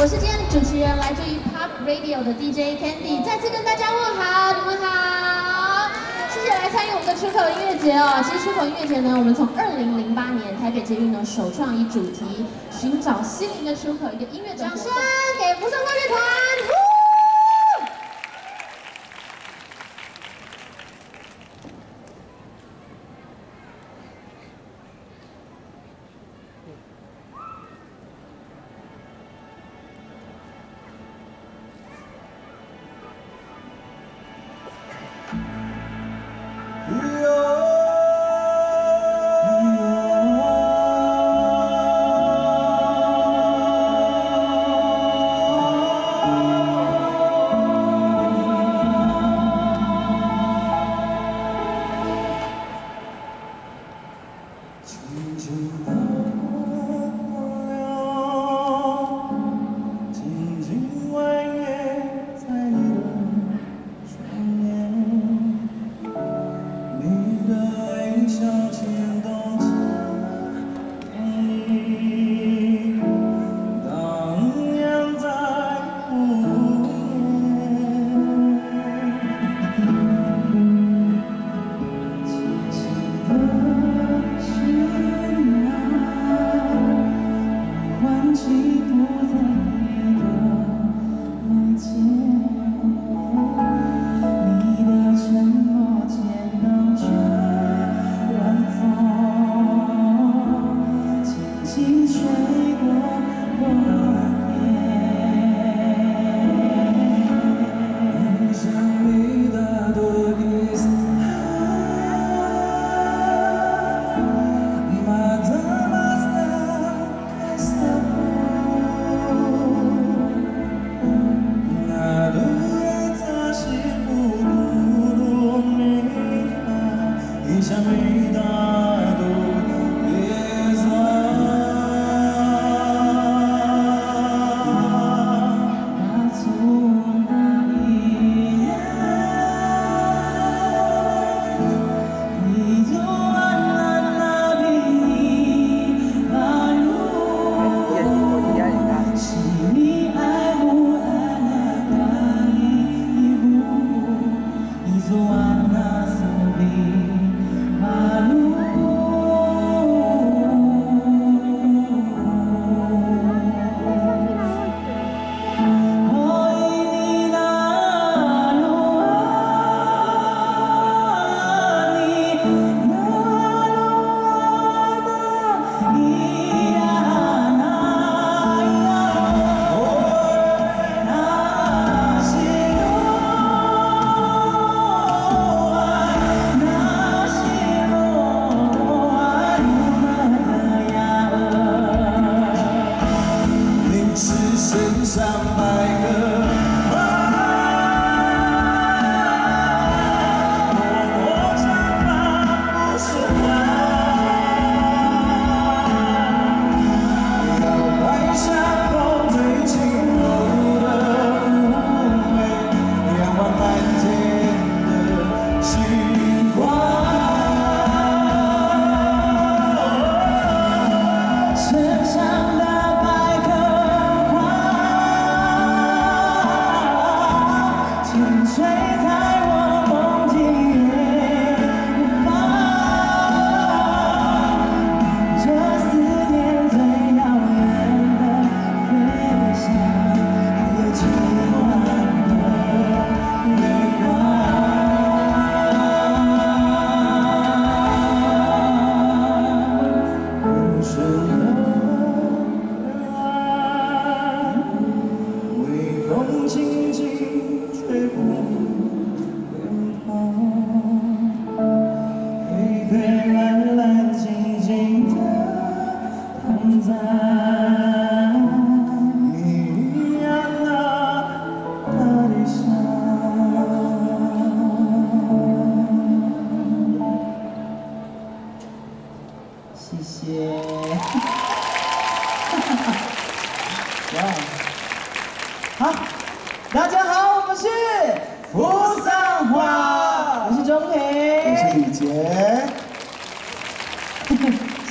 我是今天的主持人，来自于 Pop Radio 的 DJ Candy，再次跟大家问好，你们好，谢谢来参与我们的出口音乐节哦。其实出口音乐节呢，我们从二零零八年台北捷运呢首创以主题寻找心灵的出口，一个音乐掌声给福松快乐团。静静的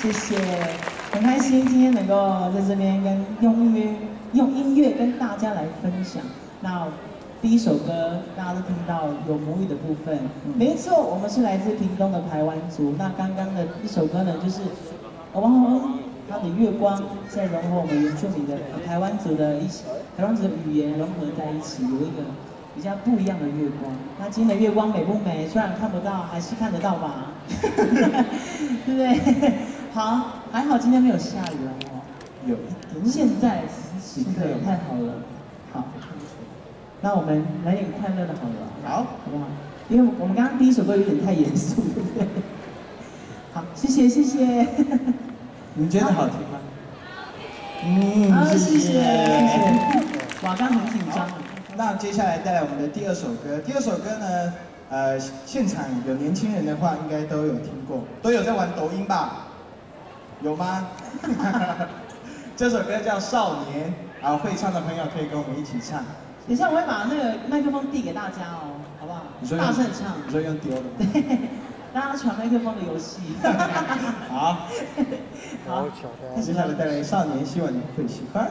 谢谢，很开心今天能够在这边跟用音用音乐跟大家来分享。那第一首歌大家都听到有母语的部分，没错，我们是来自屏东的台湾族。那刚刚的一首歌呢，就是王宏他的月光，现在融合我们原住民的台湾族的一些台湾族语言融合在一起，有一个比较不一样的月光。那今天的月光美不美？虽然看不到，还是看得到吧？对不对？好，还好今天没有下雨哦。有，现在此刻太好了。好，那我们来点快乐的，好了。好，好不好？因为我们刚刚第一首歌有点太严肃，对不对？好，谢谢谢谢。你觉得好听吗？嗯，谢谢谢谢。哇，刚很紧张。那接下来带来我们的第二首歌。第二首歌呢，呃，现场有年轻人的话，应该都有听过，都有在玩抖音吧？有吗？这首歌叫《少年》，啊，会唱的朋友可以跟我们一起唱。等一下我会把那个麦克风递给大家哦，好不好？你说大声唱。你说用丢的吗？对，大家传麦克风的游戏。好。好。接下来带来《少年》，希望你会喜欢。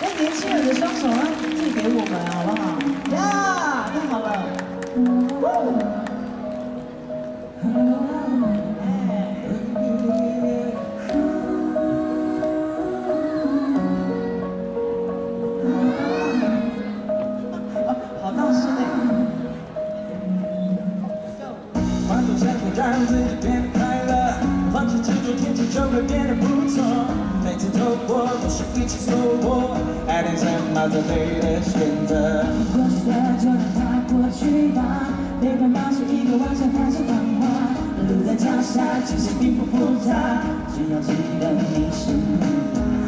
那，年轻人的双手啊，递给我们好不好？呀，太好了。让自己变得快乐，放弃执着，天气就会变得不错。每次走过都是一起收获，爱点什么最对的选择。过去的就让它过去吧，别管那是一个晚上还是繁华。路在脚下，其实并不复杂，只要记得你是你。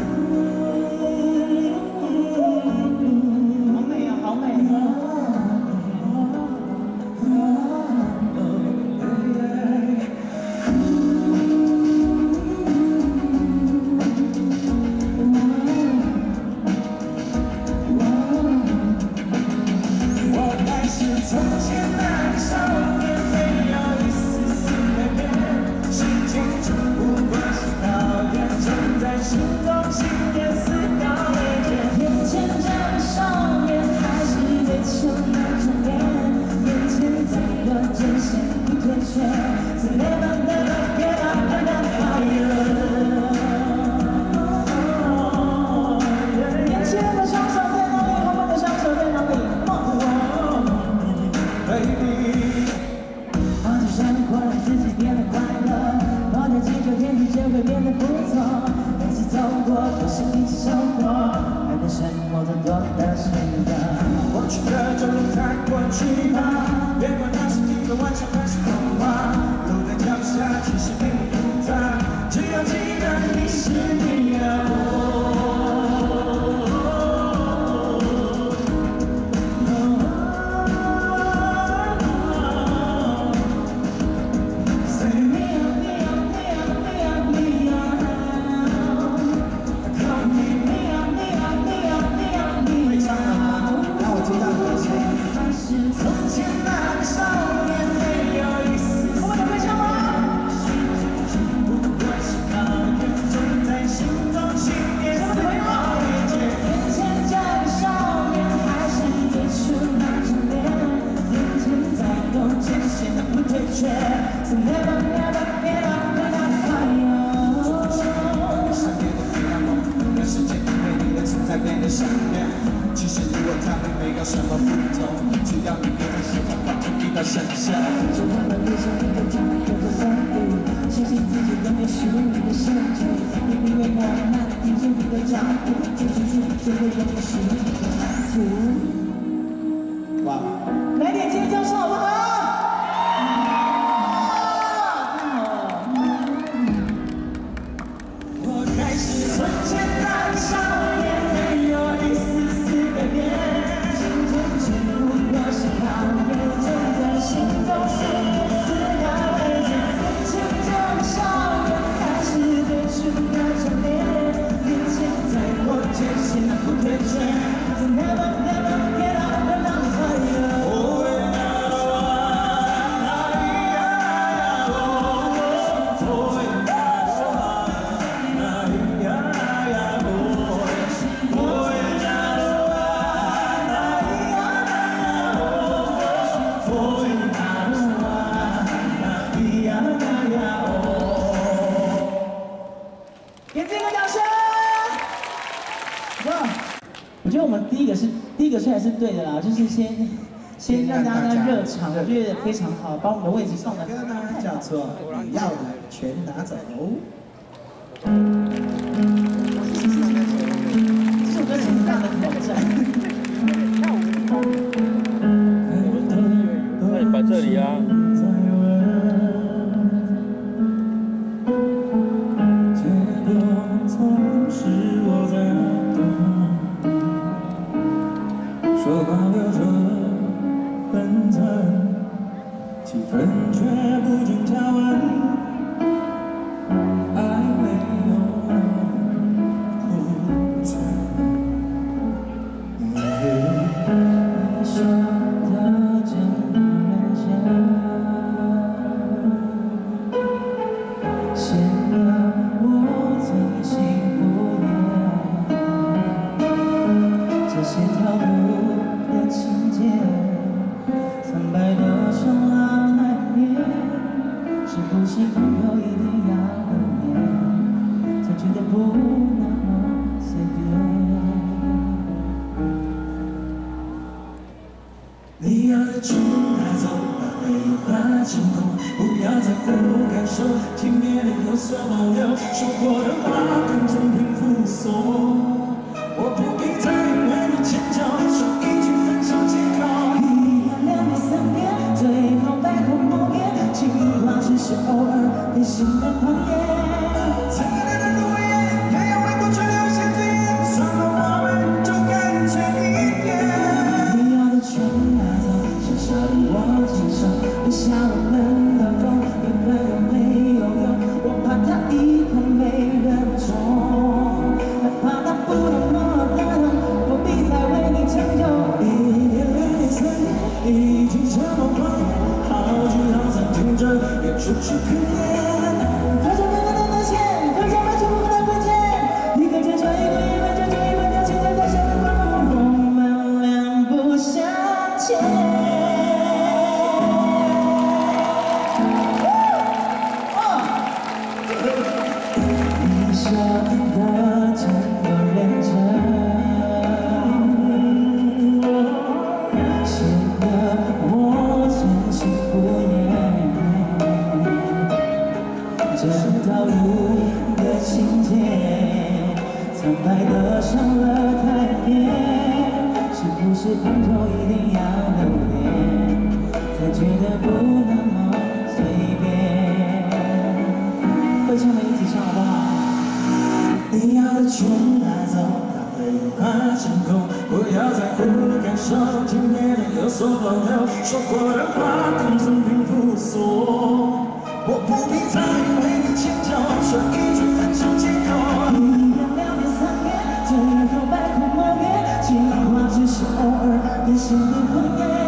我觉得非常好把我们的位置送给叫做你要的全拿走。transformar o Should you 怕想够不要在乎感受今面的有所保留说过的话当赠品附送我不必再为你迁就说一句分手借口。一年两年三年最后百口莫辩情话只是偶尔兑心的谎言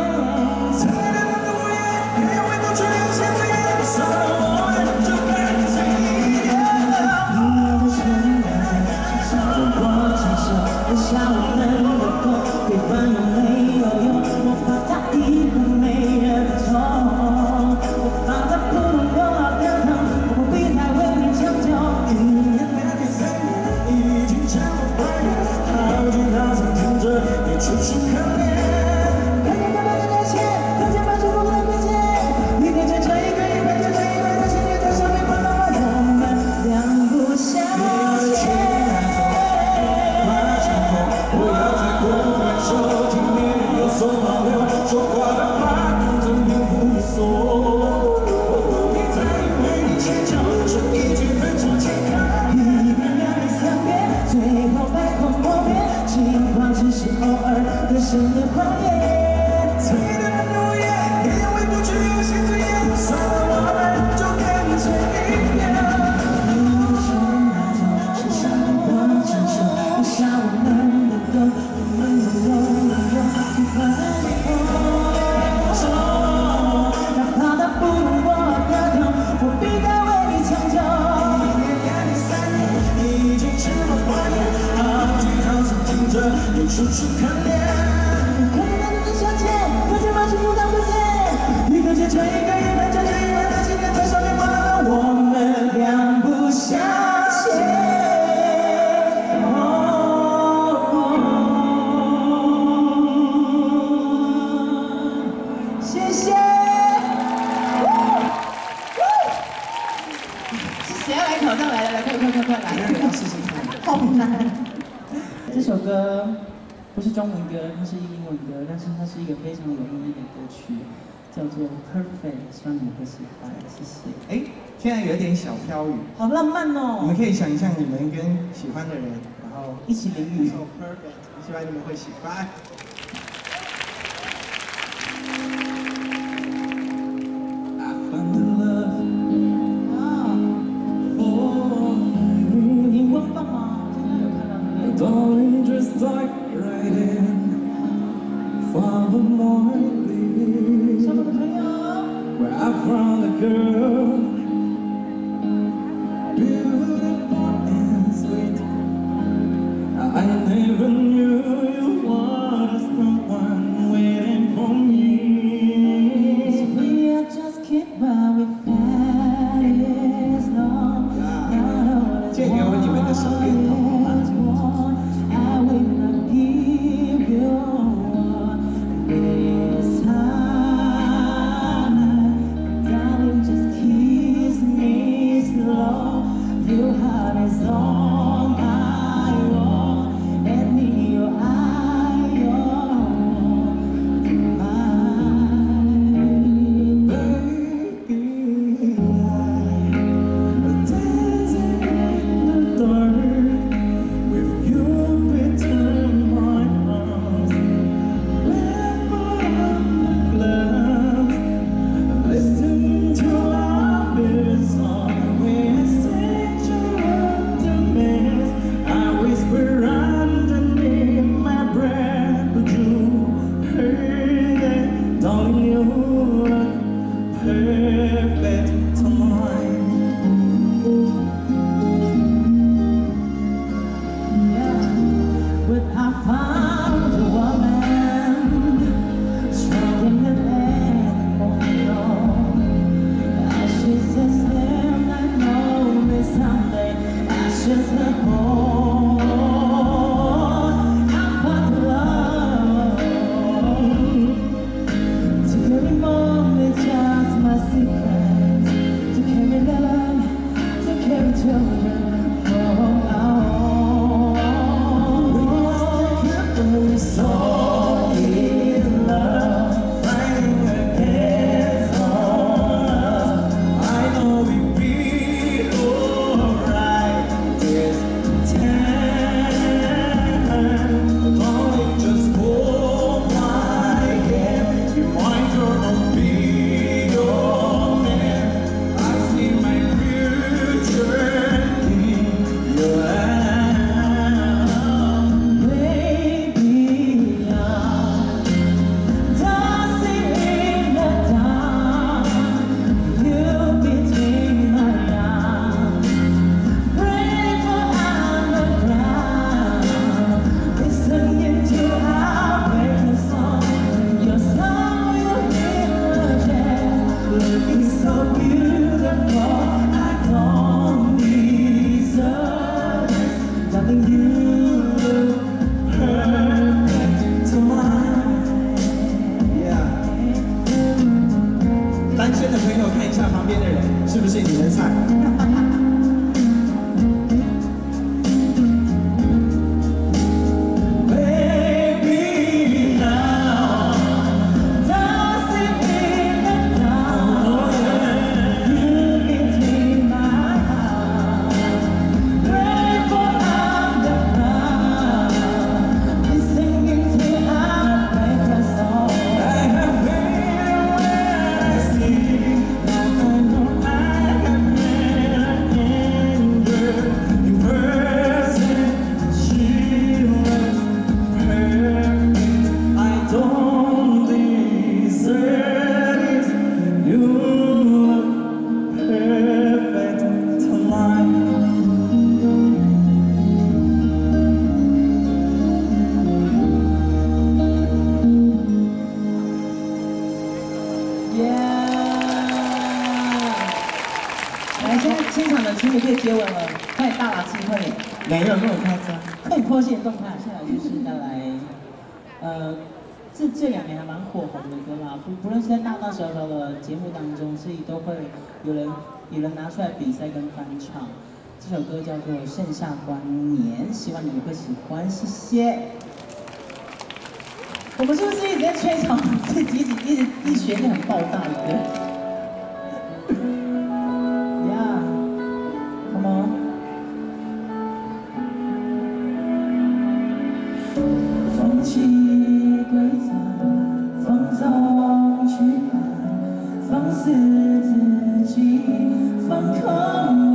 叫做 perfect，希望你们会喜欢，谢谢。哎，现在有点小飘雨，好浪漫哦。我们可以想象你们跟喜欢的人，然后一起淋雨，叫做 perfect，希望你们会喜欢。I found a girl. 火红的歌啦，不不论是在大大小小的节目当中，自己都会有人有人拿出来比赛跟翻唱。这首歌叫做《盛夏光年》，希望你们会喜欢，谢谢。我们是不是一直在吹场，自己一直一直,一直学那种爆炸的歌？自己，放空。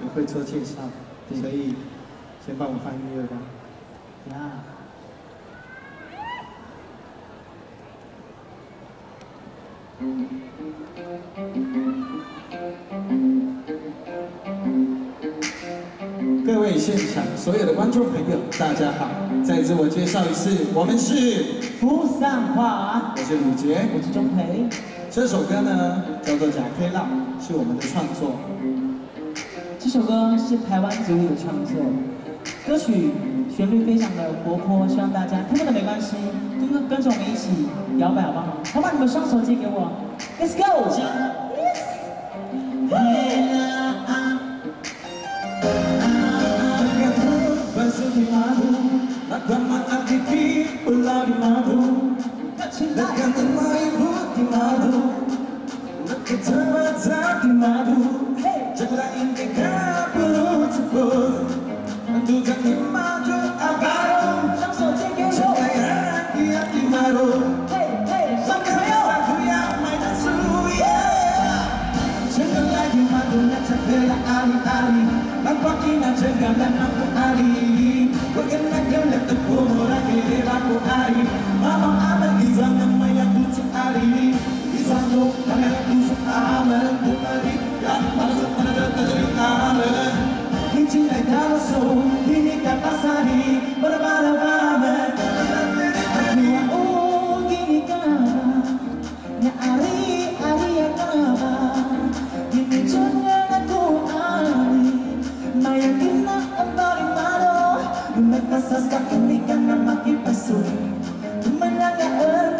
候我会做介绍，所以先帮我放音乐吧。呀，各位现场所有的观众朋友，大家好！再自我介绍一次，我们是，扶桑花，我是鲁杰。我是钟培。这首歌呢叫做《假 K 浪》，是我们的创作。这首歌是台湾独有的创作，歌曲旋律非常的活泼，希望大家听不懂没关系，跟跟着我们一起摇摆好！我把你们双手借给我，Let's go！Just like you can't put it malo Lumagpasasak hindi ka na makipasuri Tumalanga ang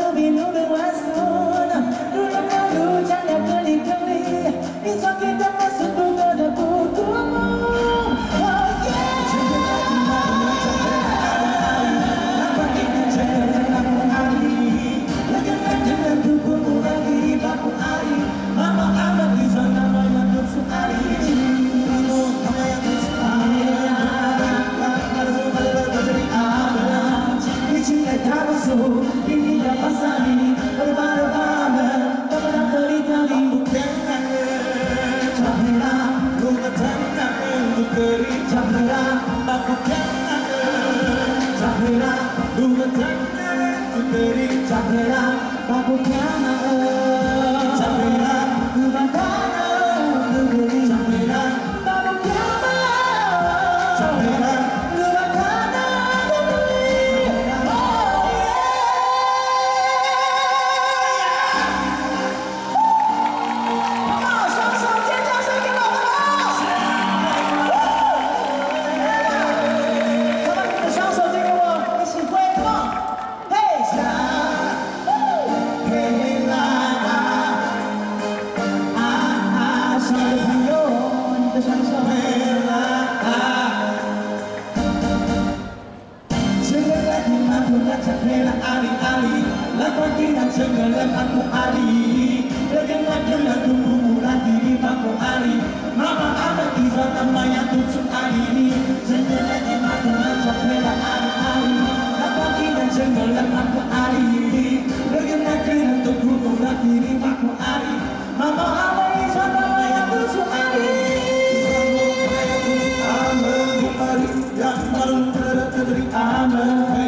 aman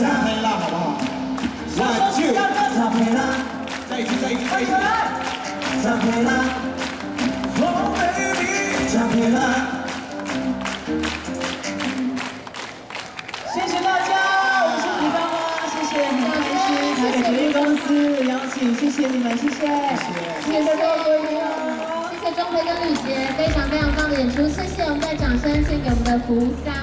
加黑啦，好不好？来，就小培拉，再一次，再一次，再一次。小培拉，Oh baby 小培拉。谢谢大家，我们是李芳花，谢谢，很开心，台北捷运公司邀请，谢谢你们，谢谢，谢谢各位朋友。谢谢钟培跟吕杰，非常非常棒的演出，谢谢，我们再掌声献给我们的扶桑